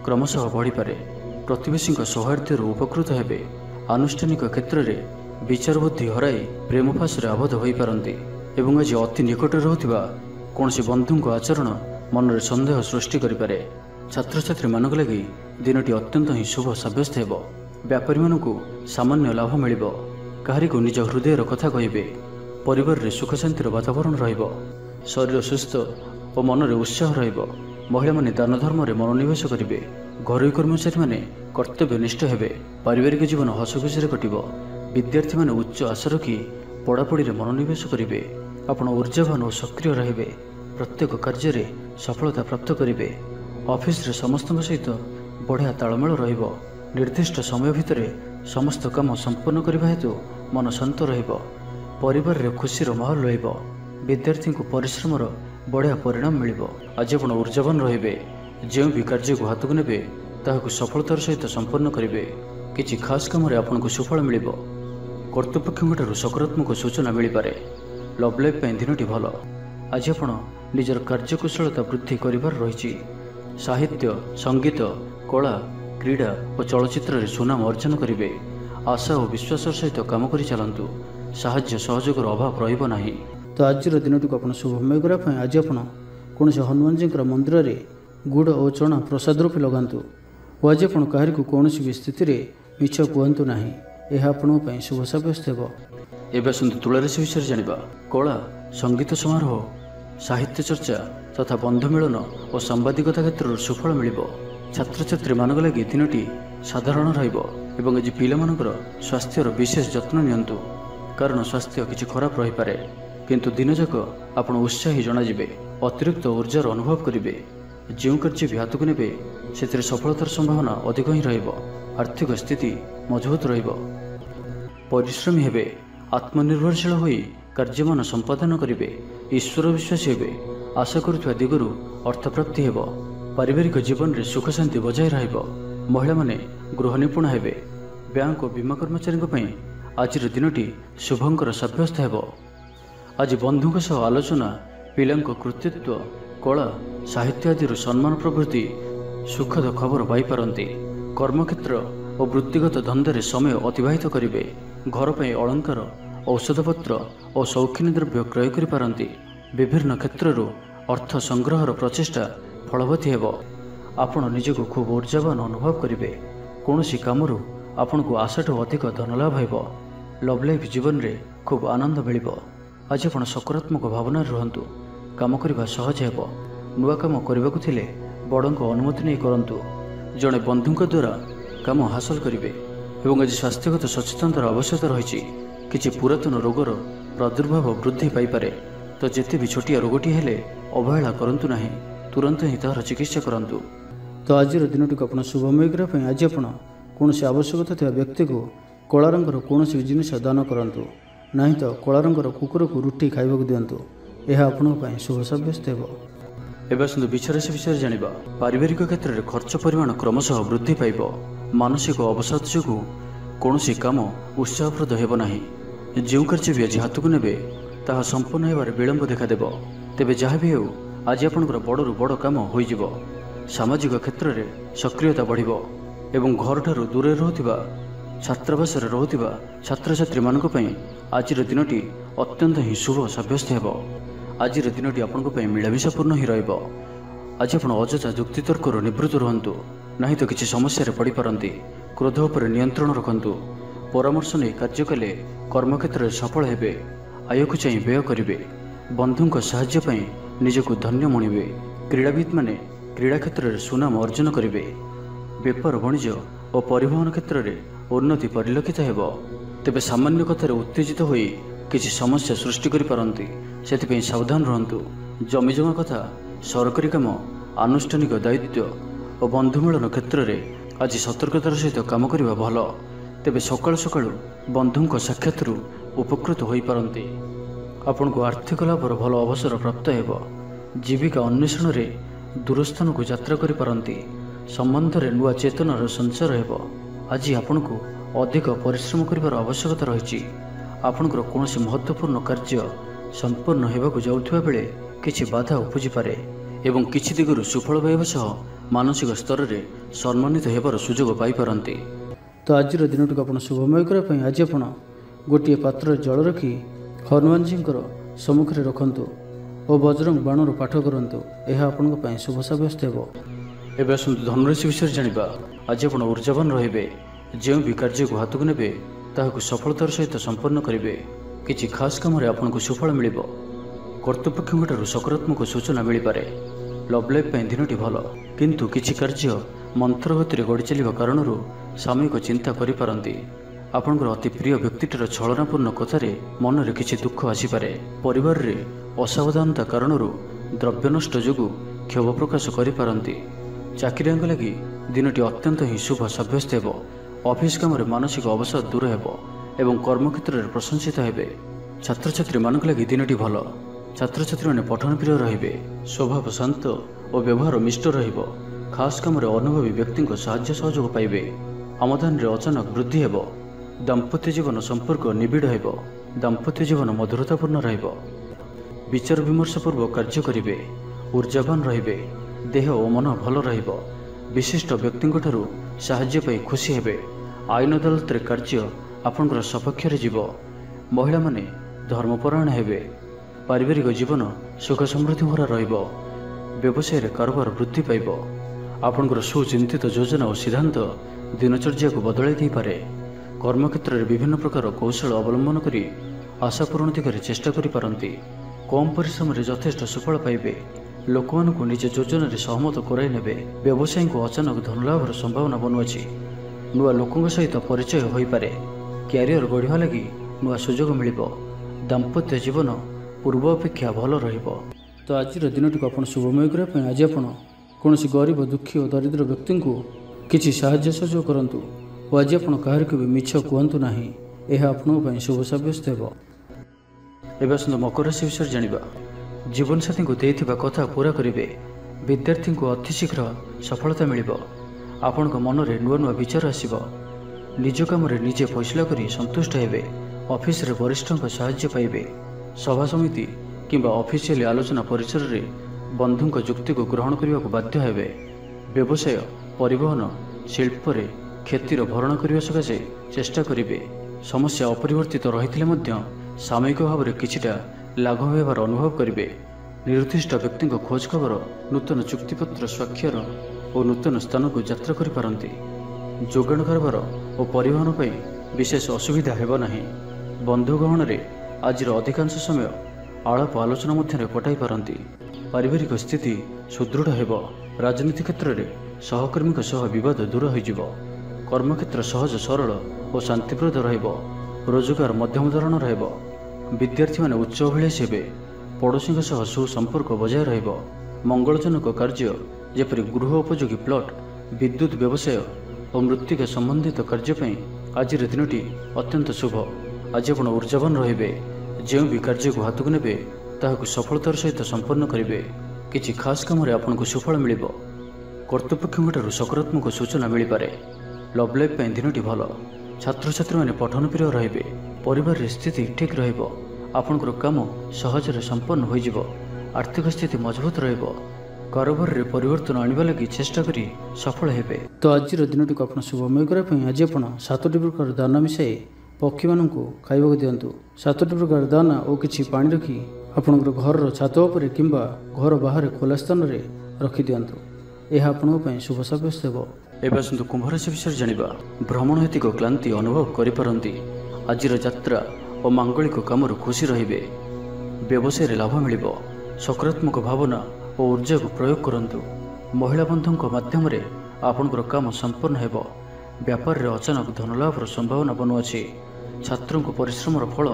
କ୍ରମଶଃ ବଢ଼ିପାରେ। ପ୍ରତିବେଶୀଙ୍କ ସୌହାର୍ଦ୍ଦ୍ୟରୁ ଉପକୃତ ହେବେ। ଆନୁଷ୍ଠାନିକ କ୍ଷେତ୍ରରେ ବିଚାର ବୁଦ୍ଧି ହରାଇ ପ୍ରେମ ଫାଶରେ ଆବଦ୍ଧ ହୋଇପାରନ୍ତି। ଏବଂ ଆଜି ଅତି ନିକଟରେ ରହୁଥିବା କୌଣସି ବନ୍ଧୁଙ୍କ ଆଚରଣ ମନରେ ସନ୍ଦେହ ସୃଷ୍ଟି କରିପାରେ। ଛାତ୍ରଛାତ୍ରୀମାନଙ୍କ ଲାଗି ଦିନଟି ଅତ୍ୟନ୍ତ ହିଁ ଶୁଭ ସାବ୍ୟସ୍ତ ହେବ। ବ୍ୟାପାରୀମାନଙ୍କୁ ସାମାନ୍ୟ ଲାଭ ମିଳିବ। କାହାରିକୁ ନିଜ ହୃଦୟର କଥା କହିବେ। ପରିବାରରେ ସୁଖ ଶାନ୍ତିର ବାତାବରଣ ରହିବ। ଶରୀର ସୁସ୍ଥ ଓ ମନରେ ଉତ୍ସାହ ରହିବ। ମହିଳାମାନେ ଦାନ ଧର୍ମରେ ମନୋନିବେଶ କରିବେ। ଘରୋଇ କର୍ମଚାରୀମାନେ କର୍ତ୍ତବ୍ୟନିଷ୍ଠ ହେବେ। ପାରିବାରିକ ଜୀବନ ହସଖୁସିରେ କଟିବ। ବିଦ୍ୟାର୍ଥୀମାନେ ଉଚ୍ଚ ଆଶା ରଖି ପଢ଼ାପଢ଼ିରେ ମନୋନିବେଶ କରିବେ। ଆପଣ ଉର୍ଜାବାନ ଓ ସକ୍ରିୟ ରହିବେ। ପ୍ରତ୍ୟେକ କାର୍ଯ୍ୟରେ ସଫଳତା ପ୍ରାପ୍ତ କରିବେ। ଅଫିସରେ ସମସ୍ତଙ୍କ ସହିତ ବଢ଼ିଆ ତାଳମେଳ ରହିବ। ନିର୍ଦ୍ଦିଷ୍ଟ ସମୟ ଭିତରେ ସମସ୍ତ କାମ ସମ୍ପୂର୍ଣ୍ଣ କରିବା ହେତୁ ମନ ଶାନ୍ତ ରହିବ। ପରିବାରରେ ଖୁସିର ମାହୋଲ ରହିବ। ବିଦ୍ୟାର୍ଥୀଙ୍କୁ ପରିଶ୍ରମର ବଢ଼ିଆ ପରିଣାମ ମିଳିବ। ଆଜି ଆପଣ ଉର୍ଜାବାନ ରହିବେ। ଯେଉଁ ବି କାର୍ଯ୍ୟକୁ ହାତକୁ ନେବେ ତାହାକୁ ସଫଳତାର ସହିତ ସମ୍ପନ୍ନ କରିବେ। କିଛି ଖାସ୍ କାମରେ ଆପଣଙ୍କୁ ସୁଫଳ ମିଳିବ। କର୍ତ୍ତୃପକ୍ଷଙ୍କଠାରୁ ସକାରାତ୍ମକ ସୂଚନା ମିଳିପାରେ। ଲଭ୍ ଲାଇଫ୍ ପାଇଁ ଦିନଟି ଭଲ। ଆଜି ଆପଣ ନିଜର କାର୍ଯ୍ୟକୁଶଳତା ବୃଦ୍ଧି କରିବାର ରହିଛି। ସାହିତ୍ୟ ସଙ୍ଗୀତ କଳା କ୍ରୀଡ଼ା ଓ ଚଳଚ୍ଚିତ୍ରରେ ସୁନାମ ଅର୍ଜନ କରିବେ। ଆଶା ଓ ବିଶ୍ୱାସର ସହିତ କାମ କରି ଚାଲନ୍ତୁ। ସାହାଯ୍ୟ ସହଯୋଗର ଅଭାବ ରହିବ ନାହିଁ। ତ ଆଜିର ଦିନଟିକୁ ଆପଣ ଶୁଭମୟ କରିବା ପାଇଁ ଆଜି ଆପଣ କୌଣସି ହନୁମାନଜୀଙ୍କର ମନ୍ଦିରରେ ଗୁଡ଼ ଓ ଚଣା ପ୍ରସାଦ ରୂପେ ଲଗାନ୍ତୁ ଓ ଆଜି ଆପଣ କାହାରିକୁ କୌଣସି ବି ସ୍ଥିତିରେ ମିଛ କୁହନ୍ତୁ ନାହିଁ। ଏହା ଆପଣଙ୍କ ପାଇଁ ଶୁଭ ସାବ୍ୟସ୍ତ ହେବ। ଏବେ ଆସନ୍ତୁ ତୁଳାରାଶି ବିଷୟରେ ଜାଣିବା। କଳା ସଙ୍ଗୀତ ସମାରୋହ ସାହିତ୍ୟ ଚର୍ଚ୍ଚା ତଥା ବନ୍ଧୁ ମିଳନ ଓ ସାମ୍ବାଦିକତା କ୍ଷେତ୍ରରୁ ସୁଫଳ ମିଳିବ। ଛାତ୍ରଛାତ୍ରୀମାନଙ୍କ ଲାଗି ଦିନଟି ସାଧାରଣ ରହିବ ଏବଂ ଆଜି ପିଲାମାନଙ୍କର ସ୍ୱାସ୍ଥ୍ୟର ବିଶେଷ ଯତ୍ନ ନିଅନ୍ତୁ। କାରଣ ସ୍ୱାସ୍ଥ୍ୟ କିଛି ଖରାପ ରହିପାରେ କିନ୍ତୁ ଦିନଯାକ ଆପଣ ଉତ୍ସାହୀ ଜଣାଯିବେ ଅତିରିକ୍ତ ଉର୍ଜାର ଅନୁଭବ କରିବେ। ଯେଉଁ କାର୍ଯ୍ୟ ବି ହାତକୁ ନେବେ ସେଥିରେ ସଫଳତାର ସମ୍ଭାବନା ଅଧିକ ହିଁ ରହିବ ଆର୍ଥିକ ସ୍ଥିତି ମଜବୁତ ରହିବ। ପରିଶ୍ରମୀ ହେବେ ଆତ୍ମନିର୍ଭରଶୀଳ ହୋଇ କାର୍ଯ୍ୟମାନ ସମ୍ପାଦନ କରିବେ ଈଶ୍ୱର ବିଶ୍ୱାସୀ ହେବେ ଆଶା କରୁଥିବା ଦିଗରୁ ଅର୍ଥପ୍ରାପ୍ତି ହେବ ପାରିବାରିକ ଜୀବନରେ ସୁଖ ଶାନ୍ତି ବଜାୟ ରହିବ ମହିଳାମାନେ ଗୃହ ନିପୁଣ ହେବେ ବ୍ୟାଙ୍କ ଓ ବୀମା କର୍ମଚାରୀଙ୍କ ପାଇଁ ଆଜିର ଦିନଟି ଶୁଭଙ୍କର ସାବ୍ୟସ୍ତ ହେବ। ଆଜି ବନ୍ଧୁଙ୍କ ସହ ଆଲୋଚନା ପିଲାଙ୍କ କୃତିତ୍ୱ କଳା ସାହିତ୍ୟ ଆଦିରୁ ସମ୍ମାନ ପ୍ରଭୃତି ସୁଖଦ ଖବର ପାଇପାରନ୍ତି। କର୍ମକ୍ଷେତ୍ର ଓ ବୃତ୍ତିଗତ ଧନ୍ଦାରେ ସମୟ ଅତିବାହିତ କରିବେ ଘର ପାଇଁ ଅଳଙ୍କାର ଔଷଧପତ୍ର ଓ ସୌଖିନୀ ଦ୍ରବ୍ୟ କ୍ରୟ କରିପାରନ୍ତି। ବିଭିନ୍ନ କ୍ଷେତ୍ରରୁ ଅର୍ଥ ସଂଗ୍ରହର ପ୍ରଚେଷ୍ଟା ଫଳବତୀ ହେବ। ଆପଣ ନିଜକୁ ଖୁବ୍ ଉର୍ଜାବାନ ଅନୁଭବ କରିବେ। କୌଣସି କାମରୁ ଆପଣଙ୍କୁ ଆଶାଠୁ ଅଧିକ ଧନଲାଭ ହେବ। ଲଭ୍ ଲାଇଫ୍ ଜୀବନରେ ଖୁବ୍ ଆନନ୍ଦ ମିଳିବ। ଆଜି ଆପଣ ସକାରାତ୍ମକ ଭାବନାରେ ରୁହନ୍ତୁ। କାମ କରିବା ସହଜ ହେବ। ନୂଆ କାମ କରିବାକୁ ଥିଲେ ବଡ଼ଙ୍କ ଅନୁମତି ନେଇ କରନ୍ତୁ। ଜଣେ ବନ୍ଧୁଙ୍କ ଦ୍ୱାରା କାମ ହାସଲ କରିବେ। ଏବଂ ଆଜି ସ୍ୱାସ୍ଥ୍ୟଗତ ସଚେତନତାର ଆବଶ୍ୟକତା ରହିଛି। କିଛି ପୁରାତନ ରୋଗର ପ୍ରାଦୁର୍ଭାବ ବୃଦ୍ଧି ପାଇପାରେ। ତ ଯେତେ ବି ଛୋଟିଆ ରୋଗଟି ହେଲେ ଅବହେଳା କରନ୍ତୁ ନାହିଁ। ତୁରନ୍ତ ହିଁ ତାହାର ଚିକିତ୍ସା କରନ୍ତୁ। ତ ଆଜିର ଦିନଟିକୁ ଆପଣ ଶୁଭମୟ କରିବା ପାଇଁ ଆଜି ଆପଣ କୌଣସି ଆବଶ୍ୟକତା ଥିବା ବ୍ୟକ୍ତିକୁ କଳା ରଙ୍ଗର କୌଣସି ଜିନିଷ ଦାନ କରନ୍ତୁ। ନାହିଁ ତ କଳା ରଙ୍ଗର କୁକୁରକୁ ରୁଟି ଖାଇବାକୁ ଦିଅନ୍ତୁ। ଏହା ଆପଣଙ୍କ ପାଇଁ ଶୁଭ ସାବ୍ୟସ୍ତ ହେବ। ଏବେ ଆସନ୍ତୁ ବିଛରାଶି ବିଷୟରେ ଜାଣିବା। ପାରିବାରିକ କ୍ଷେତ୍ରରେ ଖର୍ଚ୍ଚ ପରିମାଣ କ୍ରମଶଃ ବୃଦ୍ଧି ପାଇବ। ମାନସିକ ଅବସାଦ ଯୋଗୁଁ କୌଣସି କାମ ଉତ୍ସାହପ୍ରଦ ହେବ ନାହିଁ। ଯେଉଁ କାର୍ଯ୍ୟ ବି ଆଜି ହାତକୁ ନେବେ ତାହା ସମ୍ପନ୍ନ ହେବାରେ ବିଳମ୍ବ ଦେଖାଦେବ। ତେବେ ଯାହା ବି ହେଉ ଆଜି ଆପଣଙ୍କର ବଡ଼ରୁ ବଡ଼ କାମ ହୋଇଯିବ। ସାମାଜିକ କ୍ଷେତ୍ରରେ ସକ୍ରିୟତା ବଢ଼ିବ ଏବଂ ଘରଠାରୁ ଦୂରରେ ରହୁଥିବା ଛାତ୍ରାବାସରେ ରହୁଥିବା ଛାତ୍ରଛାତ୍ରୀମାନଙ୍କ ପାଇଁ ଆଜିର ଦିନଟି ଅତ୍ୟନ୍ତ ହିଁ ଶୁଭ ସାବ୍ୟସ୍ତ ହେବ। ଆଜିର ଦିନଟି ଆପଣଙ୍କ ପାଇଁ ମିଳାମିଶାପୂର୍ଣ୍ଣ ହିଁ ରହିବ। ଆଜି ଆପଣ ଅଯଥା ଯୁକ୍ତିତର୍କରୁ ନିବୃତ୍ତ ରୁହନ୍ତୁ। ନାହିଁ ତ କିଛି ସମସ୍ୟାରେ ପଡ଼ିପାରନ୍ତି। କ୍ରୋଧ ଉପରେ ନିୟନ୍ତ୍ରଣ ରଖନ୍ତୁ। ପରାମର୍ଶ ନେଇ କାର୍ଯ୍ୟ କଲେ କର୍ମକ୍ଷେତ୍ରରେ ସଫଳ ହେବେ। ଆୟକୁ ଚାହିଁ ବ୍ୟୟ କରିବେ। ବନ୍ଧୁଙ୍କ ସାହାଯ୍ୟ ପାଇଁ ନିଜକୁ ଧନ୍ୟ ମଣିବେ। କ୍ରୀଡ଼ାବିତ୍ମାନେ କ୍ରୀଡ଼ା କ୍ଷେତ୍ରରେ ସୁନାମ ଅର୍ଜନ କରିବେ। ବେପାର ବାଣିଜ୍ୟ ଓ ପରିବହନ କ୍ଷେତ୍ରରେ ଉନ୍ନତି ପରିଲକ୍ଷିତ ହେବ। ତେବେ ସାମାନ୍ୟ କଥାରେ ଉତ୍ତେଜିତ ହୋଇ କିଛି ସମସ୍ୟା ସୃଷ୍ଟି କରିପାରନ୍ତି ସେଥିପାଇଁ ସାବଧାନ ରୁହନ୍ତୁ। ଜମିଜମା କଥା ସରକାରୀ କାମ ଆନୁଷ୍ଠାନିକ ଦାୟିତ୍ୱ ଓ ବନ୍ଧୁ ମିଳନ କ୍ଷେତ୍ରରେ ଆଜି ସତର୍କତାର ସହିତ କାମ କରିବା ଭଲ। ତେବେ ସକାଳୁ ସକାଳୁ ବନ୍ଧୁଙ୍କ ସାକ୍ଷାତରୁ ଉପକୃତ ହୋଇପାରନ୍ତି। ଆପଣଙ୍କୁ ଆର୍ଥିକ ଲାଭର ଭଲ ଅବସର ପ୍ରାପ୍ତ ହେବ। ଜୀବିକା ଅନ୍ୱେଷଣରେ ଦୂରସ୍ଥାନକୁ ଯାତ୍ରା କରିପାରନ୍ତି। ସମ୍ବନ୍ଧରେ ନୂଆ ଚେତନାର ସଞ୍ଚାର ହେବ। ଆଜି ଆପଣଙ୍କୁ ଅଧିକ ପରିଶ୍ରମ କରିବାର ଆବଶ୍ୟକତା ରହିଛି। ଆପଣଙ୍କର କୌଣସି ମହତ୍ତ୍ୱପୂର୍ଣ୍ଣ କାର୍ଯ୍ୟ ସମ୍ପୂର୍ଣ୍ଣ ହେବାକୁ ଯାଉଥିବା ବେଳେ କିଛି ବାଧା ଉପୁଜିପାରେ ଏବଂ କିଛି ଦିଗରୁ ସୁଫଳ ପାଇବା ସହ ମାନସିକ ସ୍ତରରେ ସମ୍ମାନିତ ହେବାର ସୁଯୋଗ ପାଇପାରନ୍ତି। ତ ଆଜିର ଦିନଟିକୁ ଆପଣ ଶୁଭମୟ କରିବା ପାଇଁ ଆଜି ଆପଣ ଗୋଟିଏ ପାତ୍ରରେ ଜଳ ରଖି ହନୁମାନଜୀଙ୍କର ସମ୍ମୁଖରେ ରଖନ୍ତୁ ଓ ବଜରଙ୍ଗ ବାଣରୁ ପାଠ କରନ୍ତୁ। ଏହା ଆପଣଙ୍କ ପାଇଁ ଶୁଭ ସାବ୍ୟସ୍ତ ହେବ। ଏବେ ଆସନ୍ତୁ ଧନରାଶି ବିଷୟରେ ଜାଣିବା। ଆଜି ଆପଣ ଉର୍ଜାବାନ ରହିବେ। ଯେଉଁ ବି କାର୍ଯ୍ୟକୁ ହାତକୁ ନେବେ ତାହାକୁ ସଫଳତାର ସହିତ ସମ୍ପନ୍ନ କରିବେ। କିଛି ଖାସ୍ କାମରେ ଆପଣଙ୍କୁ ସୁଫଳ ମିଳିବ। କର୍ତ୍ତୃପକ୍ଷଙ୍କଠାରୁ ସକାରାତ୍ମକ ସୂଚନା ମିଳିପାରେ। ଲଭ୍ ଲାଇଫ୍ ପାଇଁ ଦିନଟି ଭଲ। କିନ୍ତୁ କିଛି କାର୍ଯ୍ୟ ମନ୍ତ୍ର ଗତିରେ ଗଡ଼ି ଚାଲିବା କାରଣରୁ ସାମୟିକ ଚିନ୍ତା କରିପାରନ୍ତି। ଆପଣଙ୍କର ଅତି ପ୍ରିୟ ବ୍ୟକ୍ତିଟିର ଛଳନାପୂର୍ଣ୍ଣ କଥାରେ ମନରେ କିଛି ଦୁଃଖ ଆସିପାରେ। ପରିବାରରେ ଅସାବଧାନତା କାରଣରୁ ଦ୍ରବ୍ୟ ନଷ୍ଟ ଯୋଗୁଁ କ୍ଷୋଭ ପ୍ରକାଶ କରିପାରନ୍ତି। ଚାକିରିଆଙ୍କ ଲାଗି ଦିନଟି ଅତ୍ୟନ୍ତ ହିଁ ଶୁଭ ସାବ୍ୟସ୍ତ ହେବ। ଅଫିସ କାମରେ ମାନସିକ ଅବସାଦ ଦୂର ହେବ ଏବଂ କର୍ମକ୍ଷେତ୍ରରେ ପ୍ରଶଂସିତ ହେବେ। ଛାତ୍ରଛାତ୍ରୀମାନଙ୍କ ଲାଗି ଦିନଟି ଭଲ। ଛାତ୍ରଛାତ୍ରୀମାନେ ପଠନ ପ୍ରିୟ ରହିବେ। ସ୍ୱଭାବ ଶାନ୍ତ ଓ ବ୍ୟବହାର ମିଷ୍ଟ ରହିବ। ଖାସ୍ କାମରେ ଅନୁଭବୀ ବ୍ୟକ୍ତିଙ୍କ ସାହାଯ୍ୟ ସହଯୋଗ ପାଇବେ। ଆମଦାନୀରେ ଅଚାନକ ବୃଦ୍ଧି ହେବ। ଦାମ୍ପତ୍ୟ ଜୀବନ ସମ୍ପର୍କ ନିବିଡ଼ ହେବ। ଦାମ୍ପତ୍ୟ ଜୀବନ ମଧୁରତାପୂର୍ଣ୍ଣ ରହିବ। ବିଚାର ବିମର୍ଶ ପୂର୍ବକ କାର୍ଯ୍ୟ କରିବେ। ଉର୍ଜାବାନ ରହିବେ। ଦେହ ଓ ମନ ଭଲ ରହିବ। ବିଶିଷ୍ଟ ବ୍ୟକ୍ତିଙ୍କଠାରୁ ସାହାଯ୍ୟ ପାଇ ଖୁସି ହେବେ। ଆଇନ ଅଦାଲତରେ କାର୍ଯ୍ୟ ଆପଣଙ୍କର ସପକ୍ଷରେ ଯିବ। ମହିଳାମାନେ ଧର୍ମପରାୟଣ ହେବେ। ପାରିବାରିକ ଜୀବନ ସୁଖ ସମୃଦ୍ଧି ଭରା ରହିବ। ବ୍ୟବସାୟରେ କାରବାର ବୃଦ୍ଧି ପାଇବ। ଆପଣଙ୍କର ସୁଚିନ୍ତିତ ଯୋଜନା ଓ ସିଦ୍ଧାନ୍ତ ଦିନଚର୍ଯ୍ୟାକୁ ବଦଳାଇ ଦେଇପାରେ। କର୍ମକ୍ଷେତ୍ରରେ ବିଭିନ୍ନ ପ୍ରକାର କୌଶଳ ଅବଲମ୍ବନ କରି ଆଶା ପୂରଣ ଦିଗରେ ଚେଷ୍ଟା କରିପାରନ୍ତି। କମ୍ ପରିଶ୍ରମରେ ଯଥେଷ୍ଟ ସୁଫଳ ପାଇବେ। ଲୋକମାନଙ୍କୁ ନିଜ ଯୋଜନାରେ ସହମତ କରାଇ ନେବେ। ବ୍ୟବସାୟୀଙ୍କୁ ଅଚାନକ ଧନଲାଭର ସମ୍ଭାବନା ବନୁଅଛି। ନୂଆ ଲୋକଙ୍କ ସହିତ ପରିଚୟ ହୋଇପାରେ। କ୍ୟାରିୟର ଗଢ଼ିବା ଲାଗି ନୂଆ ସୁଯୋଗ ମିଳିବ। ଦାମ୍ପତ୍ୟ ଜୀବନ ପୂର୍ବ ଅପେକ୍ଷା ଭଲ ରହିବ। ତ ଆଜିର ଦିନଟିକୁ ଆପଣ ଶୁଭମୟ କରିବା ପାଇଁ ଆଜି ଆପଣ କୌଣସି ଗରିବ ଦୁଃଖୀ ଓ ଦରିଦ୍ର ବ୍ୟକ୍ତିଙ୍କୁ କିଛି ସାହାଯ୍ୟ ସହଯୋଗ କରନ୍ତୁ ଓ ଆଜି ଆପଣ କାହାରିକୁ ବି ମିଛ କୁହନ୍ତୁ ନାହିଁ। ଏହା ଆପଣଙ୍କ ପାଇଁ ଶୁଭ ସାବ୍ୟସ୍ତ ହେବ। ଏବେ ଆସନ୍ତୁ ମକର ରାଶି ବିଷୟରେ ଜାଣିବା। ଜୀବନସାଥୀଙ୍କୁ ଦେଇଥିବା କଥା ପୁରା କରିବେ। ବିଦ୍ୟାର୍ଥୀଙ୍କୁ ଅତିଶୀଘ୍ର ସଫଳତା ମିଳିବ। ଆପଣଙ୍କ ମନରେ ନୂଆ ନୂଆ ବିଚାର ଆସିବ। ନିଜ କାମରେ ନିଜେ ଫଇସଲା କରି ସନ୍ତୁଷ୍ଟ ହେବେ। ଅଫିସରେ ବରିଷ୍ଠଙ୍କ ସାହାଯ୍ୟ ପାଇବେ। ସଭା ସମିତି କିମ୍ବା ଅଫିସିଆଲି ଆଲୋଚନା ପରିସରରେ ବନ୍ଧୁଙ୍କ ଯୁକ୍ତିକୁ ଗ୍ରହଣ କରିବାକୁ ବାଧ୍ୟ ହେବେ। ବ୍ୟବସାୟ ପରିବହନ ଶିଳ୍ପରେ କ୍ଷତିର ଭରଣ କରିବା ସକାଶେ ଚେଷ୍ଟା କରିବେ। ସମସ୍ୟା ଅପରିବର୍ତ୍ତିତ ରହିଥିଲେ ମଧ୍ୟ ସାମୟିକ ଭାବରେ କିଛିଟା ଲାଘବ ହେବାର ଅନୁଭବ କରିବେ। ନିର୍ଦ୍ଦିଷ୍ଟ ବ୍ୟକ୍ତିଙ୍କ ଖୋଜ ଖବର ନୂତନ ଚୁକ୍ତିପତ୍ର ସ୍ୱାକ୍ଷର ଓ ନୂତନ ସ୍ଥାନକୁ ଯାତ୍ରା କରିପାରନ୍ତି। ଯୋଗାଣ କାରବାର ଓ ପରିବହନ ପାଇଁ ବିଶେଷ ଅସୁବିଧା ହେବ ନାହିଁ। ବନ୍ଧୁ ଗହଣରେ ଆଜିର ଅଧିକାଂଶ ସମୟ ଆଳାପ ଆଲୋଚନା ମଧ୍ୟରେ କଟାଇ ପାରନ୍ତି। ପାରିବାରିକ ସ୍ଥିତି ସୁଦୃଢ଼ ହେବ। ରାଜନୀତି କ୍ଷେତ୍ରରେ ସହକର୍ମୀଙ୍କ ସହ ବିବାଦ ଦୂର ହୋଇଯିବ। କର୍ମକ୍ଷେତ୍ର ସହଜ ସରଳ ଓ ଶାନ୍ତିପ୍ରଦ ରହିବ। ରୋଜଗାର ମଧ୍ୟମ ଧରଣର ହେବ। ବିଦ୍ୟାର୍ଥୀମାନେ ଉଚ୍ଚ ଅଭିଳାଷୀ ହେବେ ପଡ଼ୋଶୀଙ୍କ ସହ ସୁସମ୍ପର୍କ ବଜାୟ ରହିବ। ମଙ୍ଗଳଜନକ କାର୍ଯ୍ୟ ଯେପରି ଗୃହ ଉପଯୋଗୀ ପ୍ଲଟ୍ ବିଦ୍ୟୁତ୍ ବ୍ୟବସାୟ ଓ ମୃତ୍ତିକା ସମ୍ବନ୍ଧିତ କାର୍ଯ୍ୟ ପାଇଁ ଆଜିର ଦିନଟି ଅତ୍ୟନ୍ତ ଶୁଭ। ଆଜି ଆପଣ ଉର୍ଜାବାନ ରହିବେ। ଯେଉଁ ବି କାର୍ଯ୍ୟକୁ ହାତକୁ ନେବେ ତାହାକୁ ସଫଳତାର ସହିତ ସମ୍ପନ୍ନ କରିବେ। କିଛି ଖାସ୍ କାମରେ ଆପଣଙ୍କୁ ସୁଫଳ ମିଳିବ। କର୍ତ୍ତୃପକ୍ଷଙ୍କଠାରୁ ସକାରାତ୍ମକ ସୂଚନା ମିଳିପାରେ। ଲଭ୍ ଲାଇଫ୍ ପାଇଁ ଦିନଟି ଭଲ। ଛାତ୍ରଛାତ୍ରୀମାନେ ପଠନ ପ୍ରିୟ ରହିବେ। ପରିବାରରେ ସ୍ଥିତି ଠିକ୍ ରହିବ। ଆପଣଙ୍କର କାମ ସହଜରେ ସମ୍ପନ୍ନ ହୋଇଯିବ। ଆର୍ଥିକ ସ୍ଥିତି ମଜବୁତ ରହିବ। କାରବାରରେ ପରିବର୍ତ୍ତନ ଆଣିବା ଲାଗି ଚେଷ୍ଟା କରି ସଫଳ ହେବେ। ତ ଆଜିର ଦିନଟିକୁ ଆପଣ ଶୁଭମୟ କରିବା ପାଇଁ ଆଜି ଆପଣ ସାତଟି ପ୍ରକାର ଦାନା ମିଶାଇ ପକ୍ଷୀମାନଙ୍କୁ ଖାଇବାକୁ ଦିଅନ୍ତୁ। ସାତଟି ପ୍ରକାର ଦାନା ଓ କିଛି ପାଣି ରଖି ଆପଣଙ୍କର ଘରର ଛାତ ଉପରେ କିମ୍ବା ଘର ବାହାରେ ଖୋଲା ସ୍ଥାନରେ ରଖିଦିଅନ୍ତୁ। ଏହା ଆପଣଙ୍କ ପାଇଁ ଶୁଭ ସାବ୍ୟସ୍ତ ହେବ। ଏବେ ଆସନ୍ତୁ କୁମ୍ଭ ରାଶି ବିଷୟରେ ଜାଣିବା। ଭ୍ରମଣ ହେତିକ କ୍ଳାନ୍ତି ଅନୁଭବ କରିପାରନ୍ତି। ଆଜିର ଯାତ୍ରା ଓ ମାଙ୍ଗଳିକ କାମରୁ ଖୁସି ରହିବେ। ବ୍ୟବସାୟରେ ଲାଭ ମିଳିବ। ସକାରାତ୍ମକ ଭାବନା ଓ ଉର୍ଜାକୁ ପ୍ରୟୋଗ କରନ୍ତୁ। ମହିଳା ବନ୍ଧୁଙ୍କ ମାଧ୍ୟମରେ ଆପଣଙ୍କର କାମ ସମ୍ପନ୍ନ ହେବ। ବ୍ୟାପାରରେ ଅଚାନକ ଧନଲାଭର ସମ୍ଭାବନା ବନୁଅଛି। ଛାତ୍ରଙ୍କୁ ପରିଶ୍ରମର ଫଳ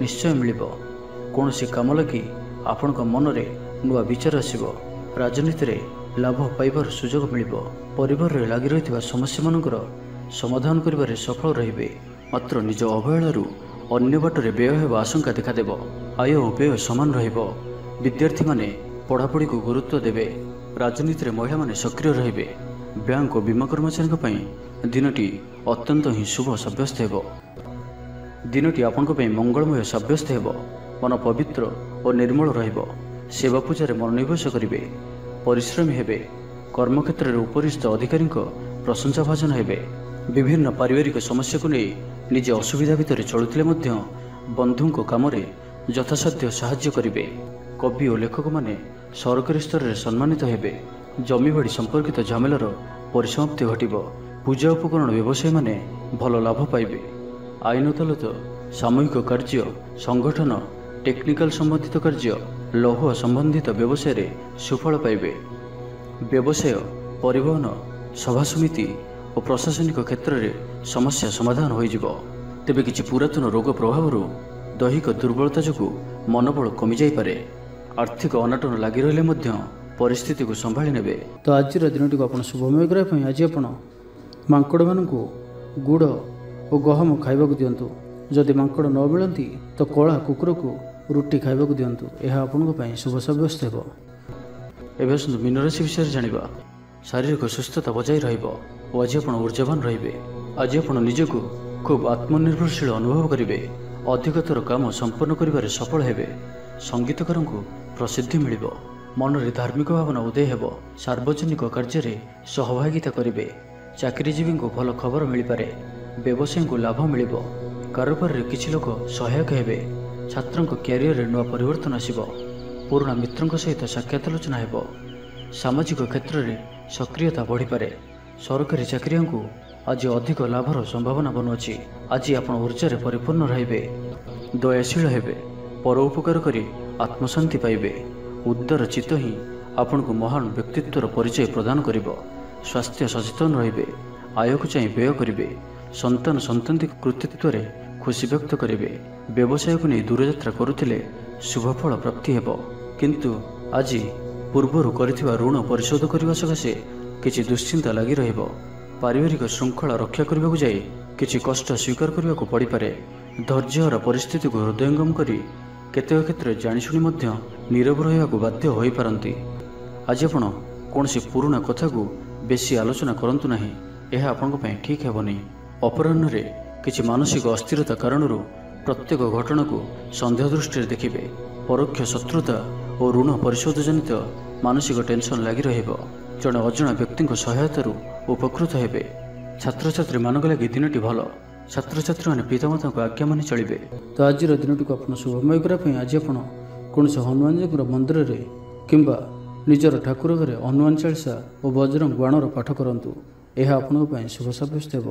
ନିଶ୍ଚୟ ମିଳିବ। କୌଣସି କାମ ଲାଗି ଆପଣଙ୍କ ମନରେ ନୂଆ ବିଚାର ଆସିବ। ରାଜନୀତିରେ ଲାଭ ପାଇବାର ସୁଯୋଗ ମିଳିବ। ପରିବାରରେ ଲାଗି ରହିଥିବା ସମସ୍ୟାମାନଙ୍କର ସମାଧାନ କରିବାରେ ସଫଳ ରହିବେ। ମାତ୍ର ନିଜ ଅବହେଳାରୁ ଅନ୍ୟ ବାଟରେ ବ୍ୟୟ ହେବା ଆଶଙ୍କା ଦେଖାଦେବ। ଆୟ ଓ ବ୍ୟୟ ସମାନ ରହିବ। ବିଦ୍ୟାର୍ଥୀମାନେ ପଢ଼ାପଢ଼ିକୁ ଗୁରୁତ୍ୱ ଦେବେ। ରାଜନୀତିରେ ମହିଳାମାନେ ସକ୍ରିୟ ରହିବେ। ବ୍ୟାଙ୍କ ଓ ବୀମା କର୍ମଚାରୀଙ୍କ ପାଇଁ ଦିନଟି ଅତ୍ୟନ୍ତ ହିଁ ଶୁଭ ସାବ୍ୟସ୍ତ ହେବ। ଦିନଟି ଆପଣଙ୍କ ପାଇଁ ମଙ୍ଗଳମୟ ସାବ୍ୟସ୍ତ ହେବ। ମନ ପବିତ୍ର ଓ ନିର୍ମଳ ରହିବ। ସେବା ପୂଜାରେ ମନୋନିବେଶ କରିବେ। ପରିଶ୍ରମୀ ହେବେ କର୍ମକ୍ଷେତ୍ରରେ ଉପରିସ୍ଥ ଅଧିକାରୀଙ୍କ ପ୍ରଶଂସାଭାଜନ ହେବେ। ବିଭିନ୍ନ ପାରିବାରିକ ସମସ୍ୟାକୁ ନେଇ ନିଜେ ଅସୁବିଧା ଭିତରେ ଚଳୁଥିଲେ ମଧ୍ୟ ବନ୍ଧୁଙ୍କ କାମରେ ଯଥାସାଧ୍ୟ ସାହାଯ୍ୟ କରିବେ। କବି ଓ ଲେଖକମାନେ ସରକାରୀ ସ୍ତରରେ ସମ୍ମାନିତ ହେବେ। ଜମିବାଡ଼ି ସମ୍ପର୍କିତ ଝାମେଲାର ପରିସମାପ୍ତି ଘଟିବ। ପୂଜା ଉପକରଣ ବ୍ୟବସାୟୀମାନେ ଭଲ ଲାଭ ପାଇବେ। ଆଇନ ଅଦାଲତ ସାମୂହିକ କାର୍ଯ୍ୟ ସଂଗଠନ ଟେକ୍ନିକାଲ ସମ୍ବନ୍ଧିତ କାର୍ଯ୍ୟ ଲୌହ ସମ୍ବନ୍ଧିତ ବ୍ୟବସାୟରେ ସୁଫଳ ପାଇବେ। ବ୍ୟବସାୟ ପରିବହନ ସଭାସମିତି ଓ ପ୍ରଶାସନିକ କ୍ଷେତ୍ରରେ ସମସ୍ୟା ସମାଧାନ ହୋଇଯିବ। ତେବେ କିଛି ପୁରାତନ ରୋଗ ପ୍ରଭାବରୁ ଦୈହିକ ଦୁର୍ବଳତା ଯୋଗୁଁ ମନୋବଳ କମିଯାଇପାରେ। ଆର୍ଥିକ ଅନାଟନ ଲାଗି ରହିଲେ ମଧ୍ୟ ପରିସ୍ଥିତିକୁ ସମ୍ଭାଳି ନେବେ। ତ ଆଜିର ଦିନଟିକୁ ଆପଣ ଶୁଭମୟ କରିବା ପାଇଁ ଆଜି ଆପଣ ମାଙ୍କଡ଼ମାନଙ୍କୁ ଗୁଡ଼ ଓ ଗହମ ଖାଇବାକୁ ଦିଅନ୍ତୁ। ଯଦି ମାଙ୍କଡ଼ ନ ମିଳନ୍ତି ତ କଳା କୁକୁରକୁ ରୁଟି ଖାଇବାକୁ ଦିଅନ୍ତୁ। ଏହା ଆପଣଙ୍କ ପାଇଁ ଶୁଭ ସାବ୍ୟସ୍ତ ହେବ। ଏବେ ଆସନ୍ତୁ ମୀନରାଶି ବିଷୟରେ ଜାଣିବା। ଶାରୀରିକ ସୁସ୍ଥତା ବଜାୟ ରହିବ ଓ ଆଜି ଆପଣ ଉର୍ଜାବାନ ରହିବେ। ଆଜି ଆପଣ ନିଜକୁ ଖୁବ୍ ଆତ୍ମନିର୍ଭରଶୀଳ ଅନୁଭବ କରିବେ। ଅଧିକତର କାମ ସମ୍ପନ୍ନ କରିବାରେ ସଫଳ ହେବେ। ସଙ୍ଗୀତକାରଙ୍କୁ ପ୍ରସିଦ୍ଧି ମିଳିବ। ମନରେ ଧାର୍ମିକ ଭାବନା ଉଦୟ ହେବ। ସାର୍ବଜନିକ କାର୍ଯ୍ୟରେ ସହଭାଗିତା କରିବେ। ଚାକିରିଜୀବୀଙ୍କୁ ଭଲ ଖବର ମିଳିପାରେ। ବ୍ୟବସାୟୀଙ୍କୁ ଲାଭ ମିଳିବ। କାରବାରରେ କିଛି ଲୋକ ସହାୟକ ହେବେ। ଛାତ୍ରଙ୍କ କ୍ୟାରିୟରରେ ନୂଆ ପରିବର୍ତ୍ତନ ଆସିବ। ପୁରୁଣା ମିତ୍ରଙ୍କ ସହିତ ସାକ୍ଷାତ ଆଲୋଚନା ହେବ। ସାମାଜିକ କ୍ଷେତ୍ରରେ ସକ୍ରିୟତା ବଢ଼ିପାରେ। ସରକାରୀ ଚାକିରିଆଙ୍କୁ ଆଜି ଅଧିକ ଲାଭର ସମ୍ଭାବନା ବନୁଅଛି। ଆଜି ଆପଣ ଉର୍ଜାରେ ପରିପୂର୍ଣ୍ଣ ରହିବେ। ଦୟାଶୀଳ ହେବେ। ପର ଉପକାର କରି ଆତ୍ମଶାନ୍ତି ପାଇବେ। ଉଦାର ଚିତ୍ତ ହିଁ ଆପଣଙ୍କୁ ମହାନ ବ୍ୟକ୍ତିତ୍ୱର ପରିଚୟ ପ୍ରଦାନ କରିବ। ସ୍ୱାସ୍ଥ୍ୟ ସଚେତନ ରହିବେ। ଆୟକୁ ଚାହିଁ ବ୍ୟୟ କରିବେ। ସନ୍ତାନ ସନ୍ତତି କୃତିତ୍ୱରେ ଖୁସି ବ୍ୟକ୍ତ କରିବେ। ବ୍ୟବସାୟକୁ ନେଇ ଦୂରଯାତ୍ରା କରୁଥିଲେ ଶୁଭଫଳ ପ୍ରାପ୍ତି ହେବ। କିନ୍ତୁ ଆଜି ପୂର୍ବରୁ କରିଥିବା ଋଣ ପରିଶୋଧ କରିବା ସକାଶେ କିଛି ଦୁଶ୍ଚିନ୍ତା ଲାଗି ରହିବ। ପାରିବାରିକ ଶୃଙ୍ଖଳା ରକ୍ଷା କରିବାକୁ ଯାଇ କିଛି କଷ୍ଟ ସ୍ୱୀକାର କରିବାକୁ ପଡ଼ିପାରେ। ଧୈର୍ଯ୍ୟହରା ପରିସ୍ଥିତିକୁ ହୃଦୟଙ୍ଗମ କରି କେତେକ କ୍ଷେତ୍ରରେ ଜାଣିଶୁଣି ମଧ୍ୟ ନୀରବ ରହିବାକୁ ବାଧ୍ୟ ହୋଇପାରନ୍ତି। ଆଜି ଆପଣ କୌଣସି ପୁରୁଣା କଥାକୁ ବେଶୀ ଆଲୋଚନା କରନ୍ତୁ ନାହିଁ। ଏହା ଆପଣଙ୍କ ପାଇଁ ଠିକ୍ ହେବନି। ଅପରାହ୍ନରେ କିଛି ମାନସିକ ଅସ୍ଥିରତା କାରଣରୁ ପ୍ରତ୍ୟେକ ଘଟଣାକୁ ସନ୍ଦେହ ଦୃଷ୍ଟିରେ ଦେଖିବେ। ପରୋକ୍ଷ ଶତ୍ରୁତା ଓ ଋଣ ପରିଶୋଧ ଜନିତ ମାନସିକ ଟେନସନ୍ ଲାଗି ରହିବ। ଜଣେ ଅଜଣା ବ୍ୟକ୍ତିଙ୍କ ସହାୟତାରୁ ଉପକୃତ ହେବେ। ଛାତ୍ରଛାତ୍ରୀମାନଙ୍କ ଲାଗି ଦିନଟି ଭଲ। ଛାତ୍ରଛାତ୍ରୀମାନେ ପିତାମାତାଙ୍କ ଆଜ୍ଞା ମାନି ଚଳିବେ। ତ ଆଜିର ଦିନଟିକୁ ଆପଣ ଶୁଭମୟ କରିବା ପାଇଁ ଆଜି ଆପଣ କୌଣସି ହନୁମାନଜୀଙ୍କର ମନ୍ଦିରରେ କିମ୍ବା ନିଜର ଠାକୁର ଘରେ ହନୁମାନ ଚାଳିଶା ଓ ବଜରଙ୍ଗ ବାଣର ପାଠ କରନ୍ତୁ। ଏହା ଆପଣଙ୍କ ପାଇଁ ଶୁଭ ସାବ୍ୟସ୍ତ ହେବ।